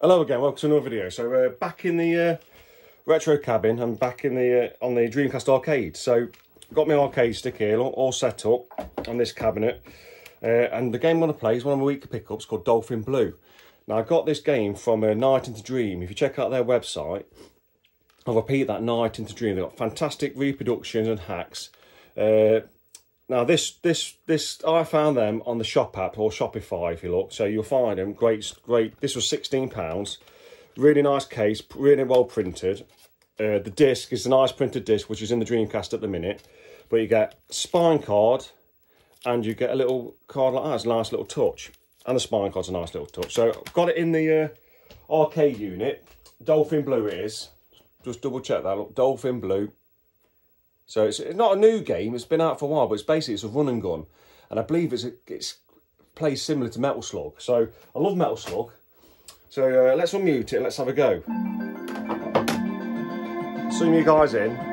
Hello again, welcome to another video. So we're back in the uh, retro cabin and back in the uh, on the Dreamcast arcade. So got my arcade stick here, all, all set up on this cabinet. Uh, and the game I'm going to play is one of my weekly pickups called Dolphin Blue. Now I got this game from uh, Night into Dream. If you check out their website, I'll repeat that Night into Dream. They've got fantastic reproductions and hacks. Now this this this I found them on the shop app or Shopify if you look. So you'll find them great great. This was sixteen pounds. Really nice case, really well printed. Uh, the disc is a nice printed disc which is in the Dreamcast at the minute. But you get spine card and you get a little card like that. It's a nice little touch. And the spine card's a nice little touch. So I've got it in the uh, arcade unit. Dolphin Blue it is. Just double check that. Look, Dolphin Blue. So it's, not a new game. It's been out for a while, but it's basically it's a run and gun, and I believe it's a, it's plays similar to Metal Slug. So I love Metal Slug. So uh, let's unmute it. and Let's have a go. Zoom you guys in.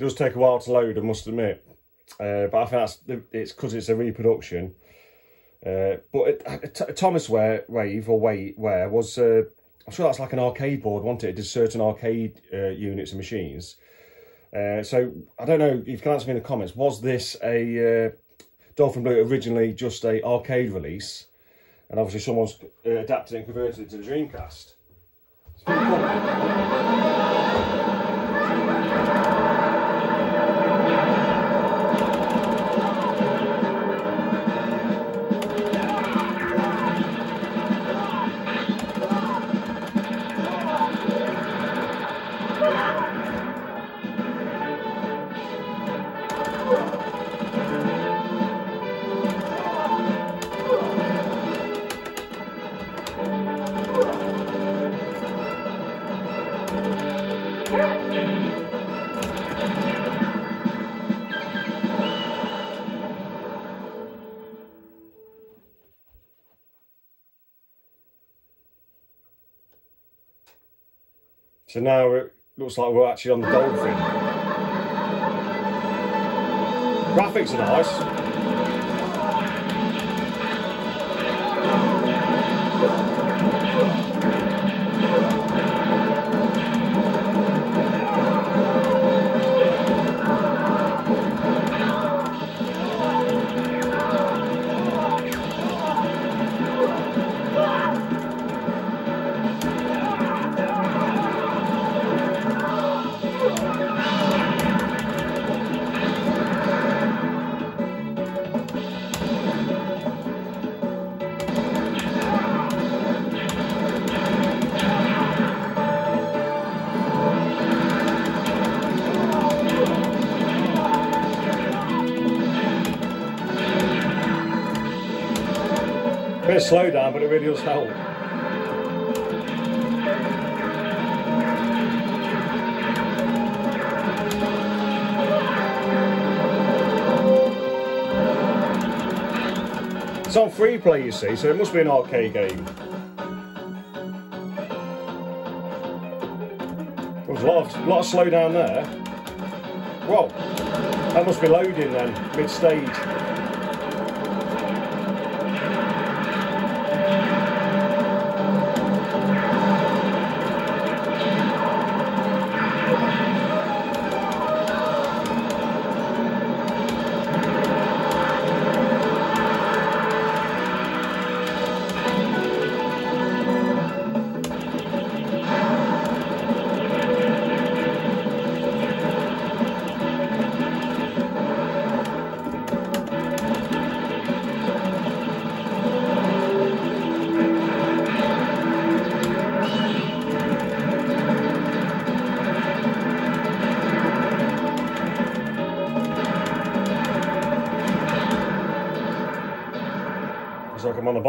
Does take a while to load, I must admit. Uh, but I think that's it's because it's a reproduction. Uh, but it, it, Thomas Ware, Wave or Wait Ware was, uh, I'm sure that's like an arcade board, wasn't it? It did certain arcade uh, units and machines. Uh, so I don't know if you can answer me in the comments. Was this a uh, Dolphin Blue originally just a arcade release, and obviously someone's adapted and converted it to the Dreamcast? So now it looks like we're actually on the Dolphin. Graphics are nice. Slow down, but it really does help. It's on free play, you see, so it must be an arcade game. There's a lot of, lot of slow down there. Well, that must be loading then, mid-stage.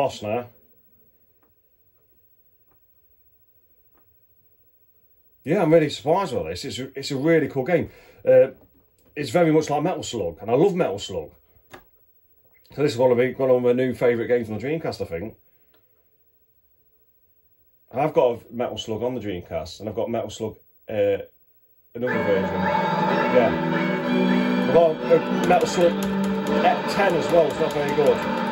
Boss now. yeah, I'm really surprised with this. It's a, it's a really cool game. Uh, it's very much like Metal Slug, and I love Metal Slug. So this is one of my, one of my new favourite games on the Dreamcast, I think. I've got a Metal Slug on the Dreamcast, and I've got Metal Slug, uh, another version. Yeah. I've got a Metal Slug 10 as well, it's not very good.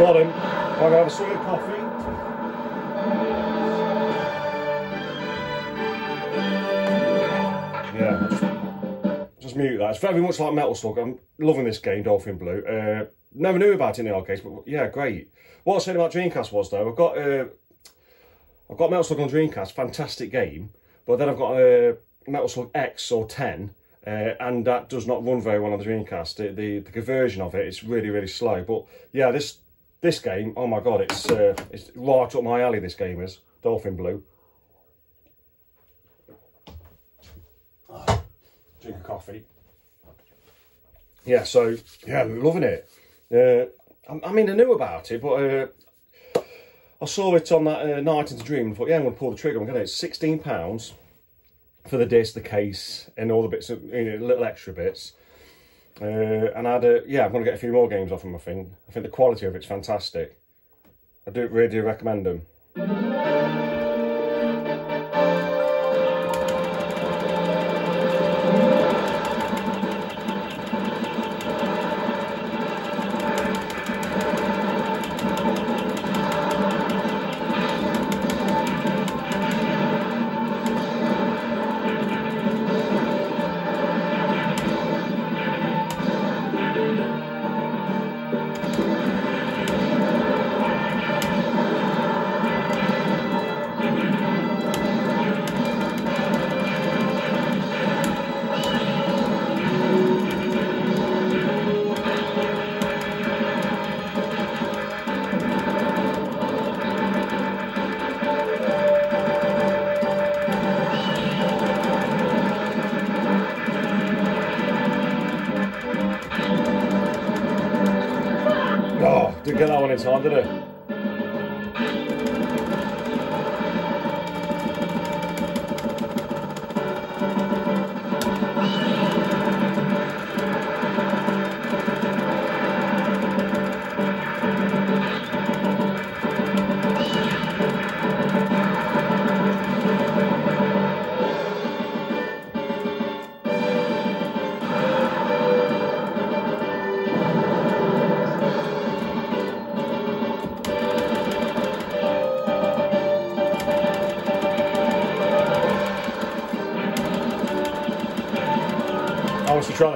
Going to have a swig of coffee. Yeah, just, mute that. It's very much like Metal Slug. I'm loving this game, Dolphin Blue. Uh, never knew about it in the arcades, but yeah, great. What I was saying about Dreamcast was though, I've got uh, I've got Metal Slug on Dreamcast, fantastic game, but then I've got uh, Metal Slug X or 10, uh, and that does not run very well on the Dreamcast. The, the, the conversion of it is really, really slow. But yeah, this this game, oh my god, it's uh, it's right up my alley. This game is Dolphin Blue. Drink a coffee. Yeah, so yeah, loving it. Uh, I, I, mean, I knew about it, but uh, I saw it on that uh, night into Dream and thought, yeah, I'm going to pull the trigger. I'm going to. It's sixteen pounds for the disc, the case, and all the bits, of, you know, little extra bits. Uh, and I had a, yeah, I'm going to get a few more games off them, I think. I think the quality of it's fantastic. I do really do recommend them. Didn't get that one in time, did it?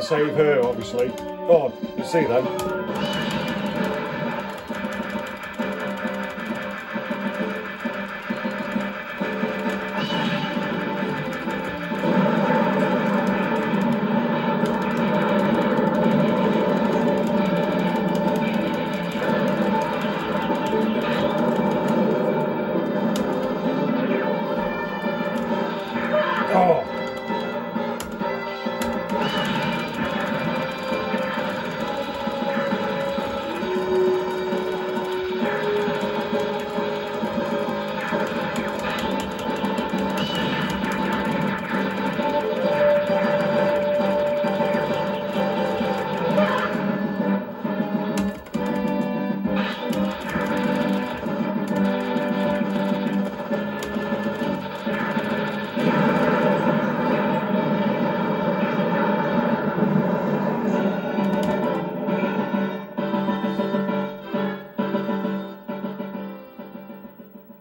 Save her, obviously. Oh, you see.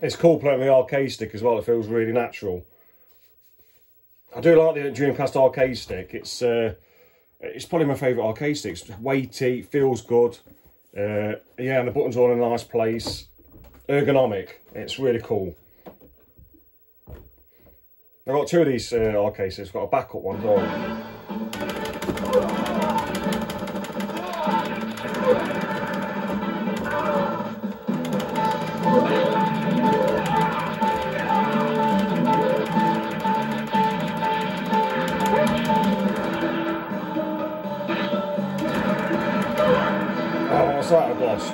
It's cool playing the arcade stick as well. It feels really natural. I do like the Dreamcast arcade stick. It's uh, it's probably my favourite arcade stick. It's weighty, feels good. Uh, yeah, and the buttons are all in a nice place. Ergonomic. It's really cool. I've got two of these uh, arcade sticks. I've got a backup one. Lost.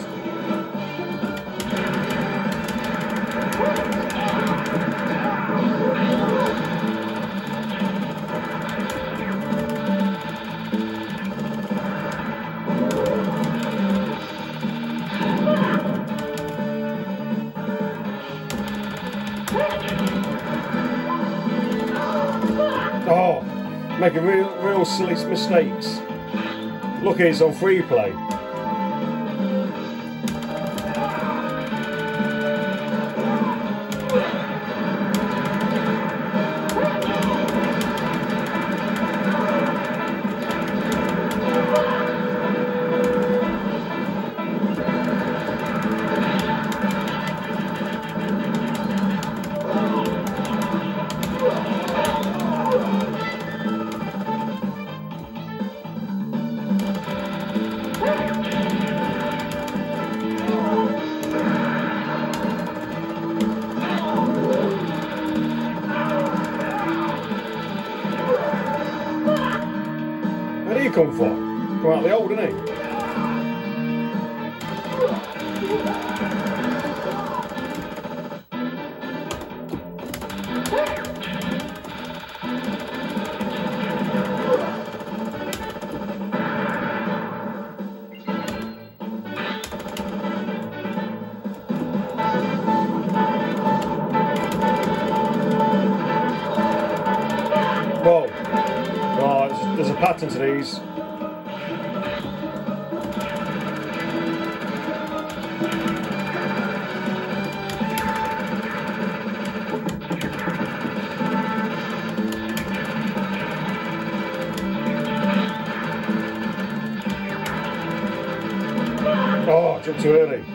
Oh, making real, real silly mistakes. Look, it's on free play. Oh, there's pattern to these. Oh, jumped too early.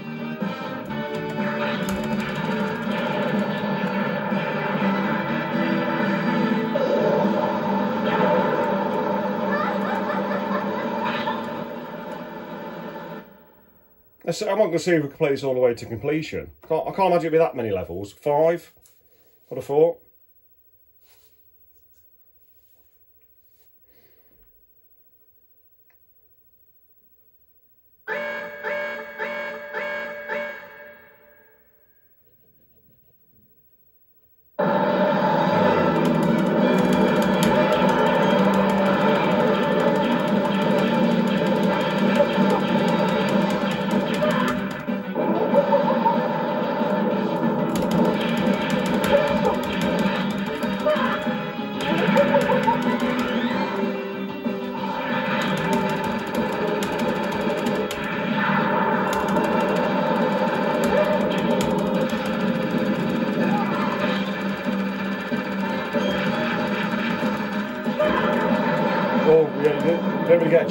I'm not going to see if we complete this all the way to completion. Can't, I can't imagine it'd be that many levels. Five, I'd have thought.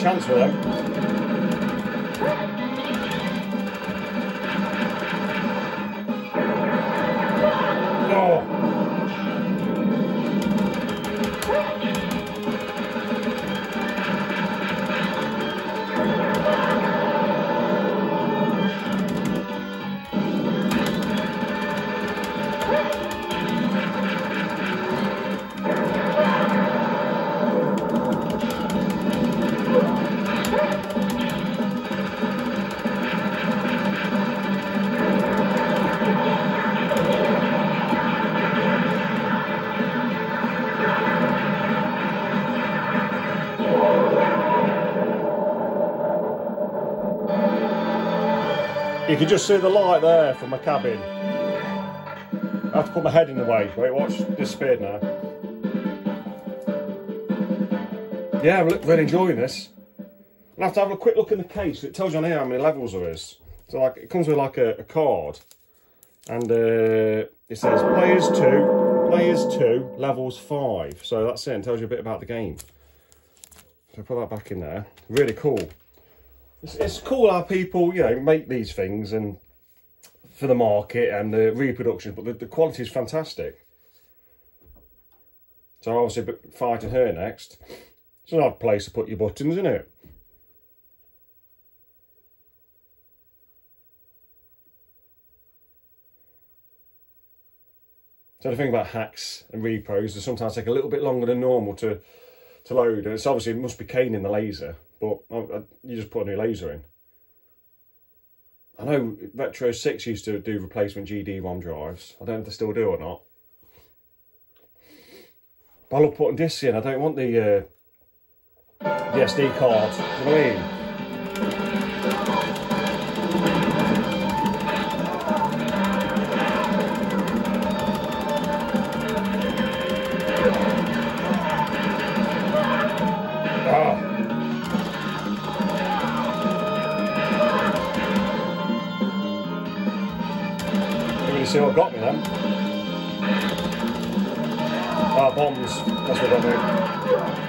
Chance for them. You can just see the light there from my cabin. I have to put my head in the way. Wait, watch, disappeared now. Yeah, I'm really enjoying this. I have to have a quick look in the case. It tells you on here how many levels there is. So like, it comes with like a, a card. And uh, it says players two, players two, levels five. So that's it, and tells you a bit about the game. So put that back in there. Really cool. It's, it's cool how people, you know, make these things and for the market and the reproduction, but the, the quality is fantastic. So obviously fighting her next. It's an odd place to put your buttons, isn't it? So the thing about hacks and repros, they sometimes take a little bit longer than normal to to load. And it's obviously it must be caning the laser, but you just put a new laser in. I know Retro 6 used to do replacement GD-ROM drives. I don't know if they still do or not. But I love putting discs in. I don't want the, uh, the SD card. Do you know what I mean? Then. Ah, bombs. That's what got me.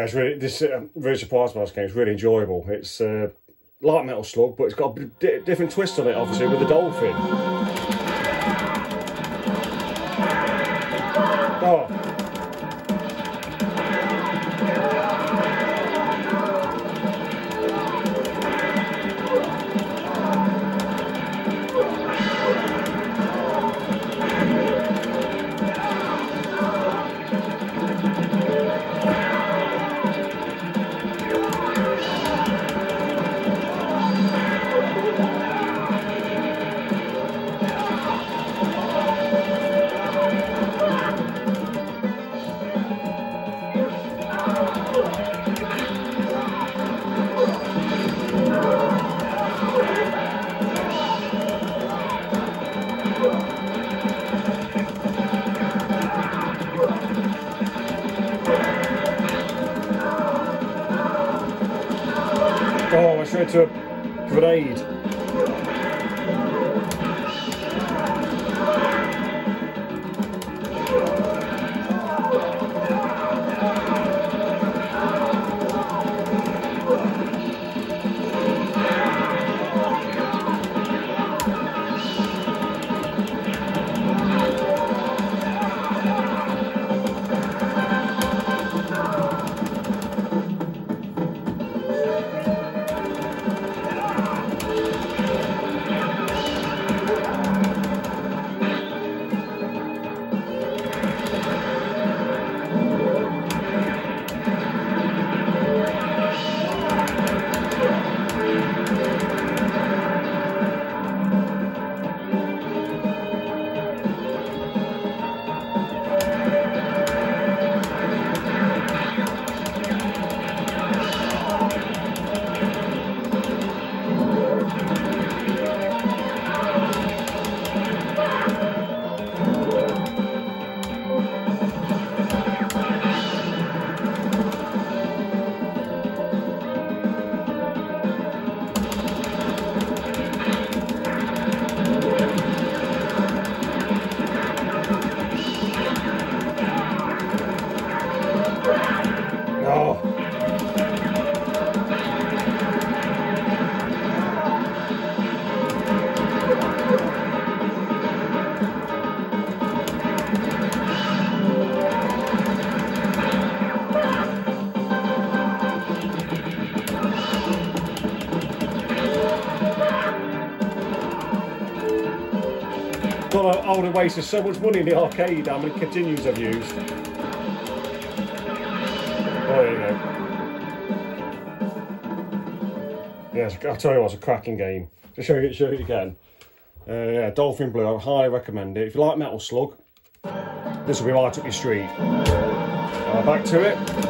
Yeah, it's really this uh, really surprised by this game. It's really enjoyable. It's uh, light metal slug, but it's got a different twist on it, obviously, with the dolphin. Oh. I would wasted so much money in the arcade. How many continues I've used? Oh. Yes, I'll tell you what, it's a cracking game. To show you, show you again. Uh, yeah, Dolphin Blue, I highly recommend it. If you like Metal Slug, this will be right up your street. Uh, back to it.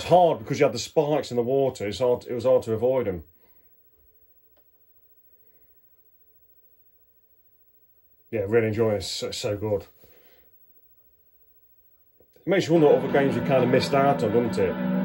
Was hard because you had the spikes in the water. It's hard, it was hard to avoid them. Yeah, really enjoying it. It's so, good. It makes you wonder what other games you kind of missed out on, doesn't it?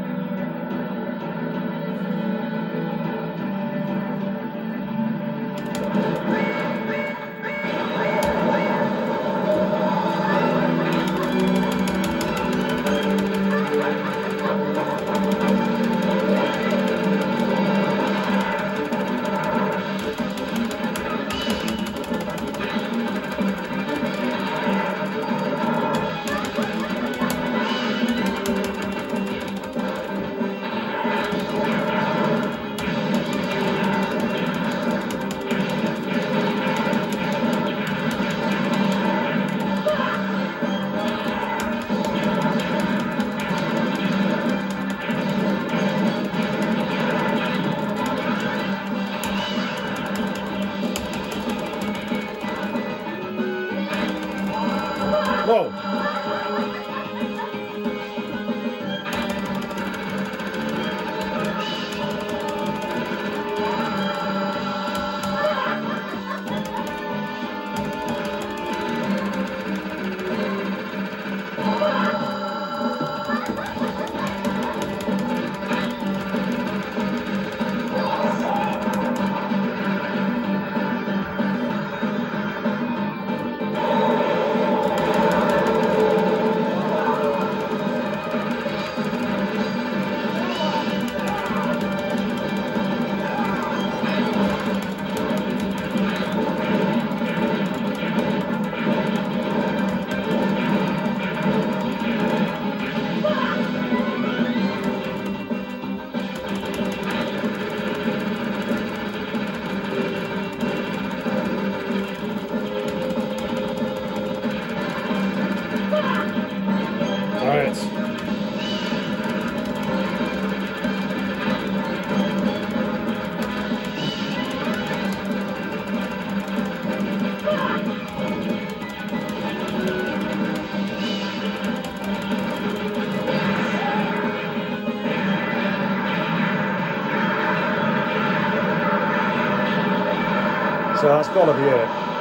So that's got to.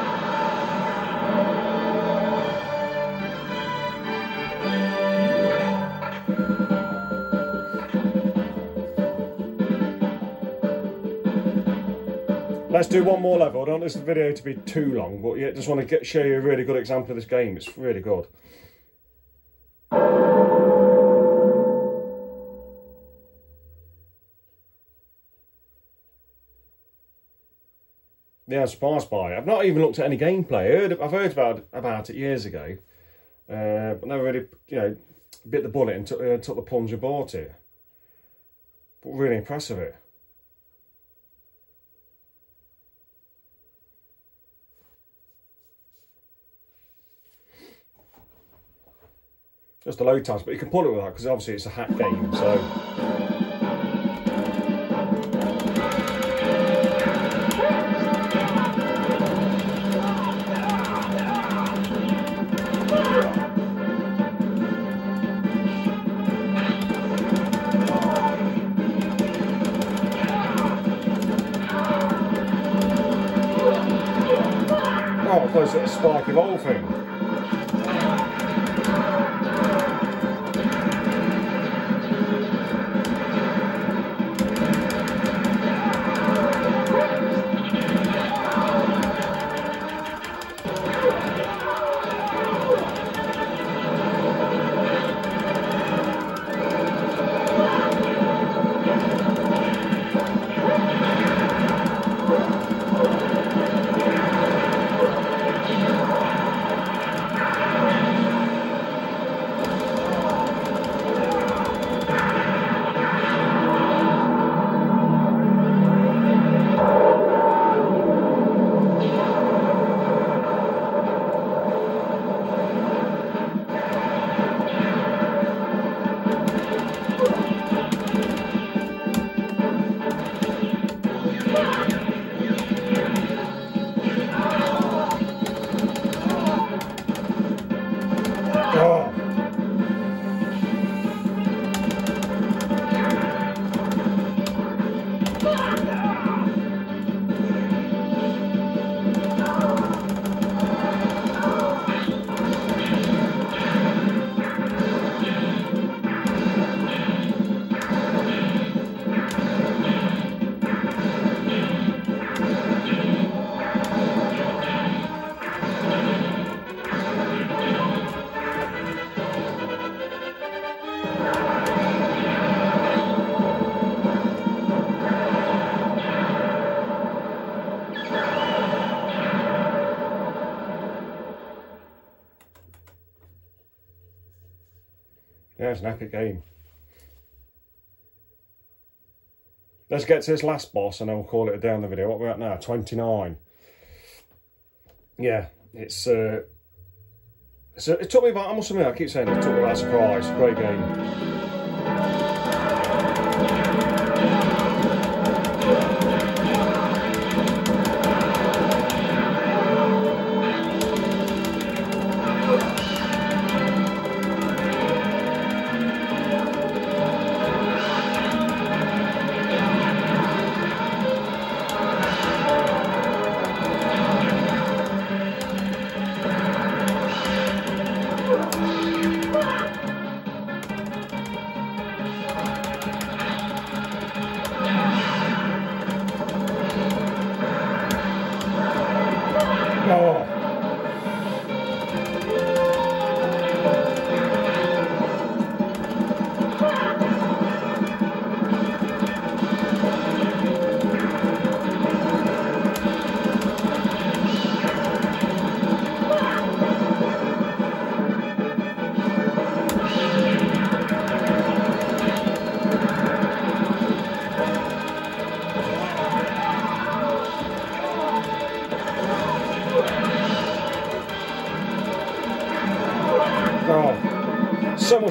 Let's do one more level. I don't want this video to be too long, but yeah, just want to get, show you a really good example of this game. It's really good. Yeah, surprised by it. I've not even looked at any gameplay. I heard, I've heard about about it years ago, uh, but never really, you know, bit the bullet and took, uh, took the plunge and bought it. But really impressive it. Just the load times, but you can pull it with that because obviously it's a hack game, so A spike evolving. An epic game. Let's get to this last boss and then we'll call it a day on the video. What we're at now? 29. Yeah, it's... Uh, so it took me about, I must admit, I keep saying it took me by surprise. Great game.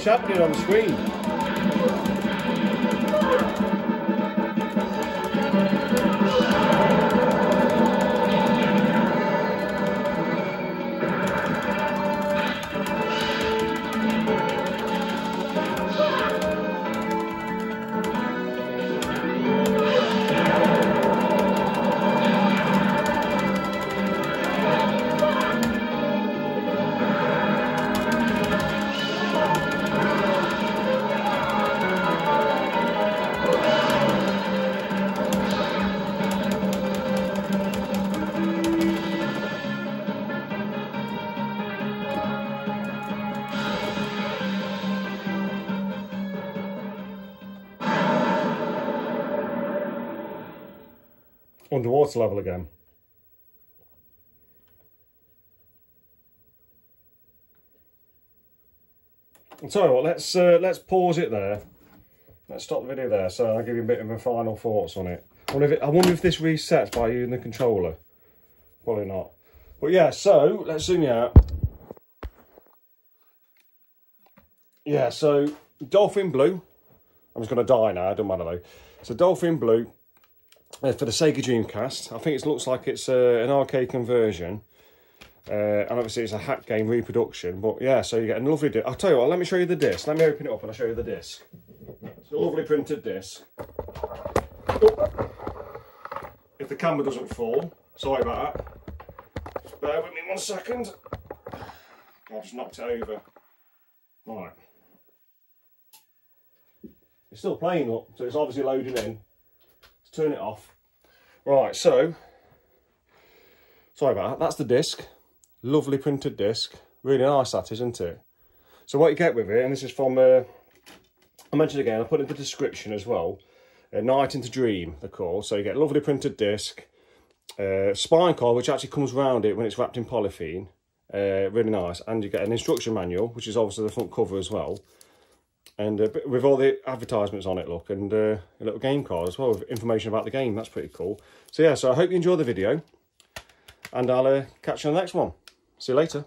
Much happening on the screen. Underwater level again. Tell you what, let's uh, let's pause it there. Let's stop the video there so I'll give you a bit of my final thoughts on it. I wonder if, it, I wonder if this resets by using the controller. Probably not. But yeah, so let's zoom out. Yeah, so Dolphin Blue. I'm just going to die now, I don't matter though. So Dolphin Blue uh, for the Sega Dreamcast. I think it looks like it's uh, an arcade conversion. Uh, and obviously it's a hack game reproduction. But yeah, so you get a lovely disc. I'll tell you what, let me show you the disc. Let me open it up and I'll show you the disc. It's a lovely printed disc. Oh. If the camera doesn't fall, sorry about that. Just bear with me one second. I've just knocked it over. Right. It's still playing up, so it's obviously loading in. Turn it off. Right, so, sorry about that, that's the disc. Lovely printed disc. Really nice that is, isn't it? So what you get with it, and this is from, uh, I mentioned again, I put it in the description as well, uh, Night into Dream, the call. So you get a lovely printed disc, uh, spine card, which actually comes round it when it's wrapped in polythene. Uh, really nice. And you get an instruction manual, which is obviously the front cover as well. And uh, with all the advertisements on it, look, and uh, a little game card as well with information about the game. That's pretty cool. So yeah, so I hope you enjoy the video. And I'll uh, catch you on the next one. See you later.